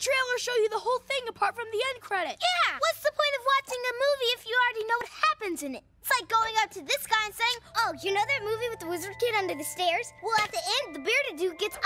trailer show you the whole thing apart from the end credit. Yeah! What's the point of watching a movie if you already know what happens in it? It's like going up to this guy and saying, Oh, you know that movie with the wizard kid under the stairs? Well, at the end, the bearded dude gets